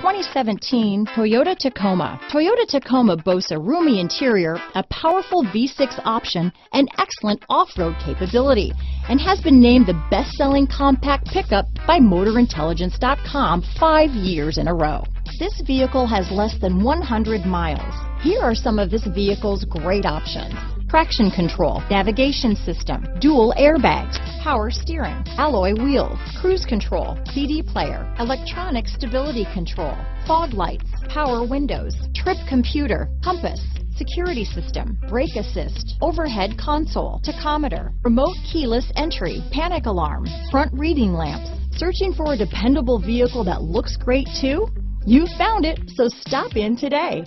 2017 Toyota Tacoma. Toyota Tacoma boasts a roomy interior, a powerful V6 option, and excellent off-road capability, and has been named the best-selling compact pickup by MotorIntelligence.com five years in a row. This vehicle has less than 100 miles. Here are some of this vehicle's great options traction control, navigation system, dual airbags, power steering, alloy wheels, cruise control, CD player, electronic stability control, fog lights, power windows, trip computer, compass, security system, brake assist, overhead console, tachometer, remote keyless entry, panic alarm, front reading lamps. Searching for a dependable vehicle that looks great too? You found it, so stop in today.